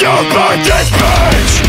You burn this page.